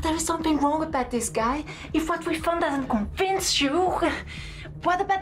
there is something wrong about this guy. If what we found doesn't convince you, what about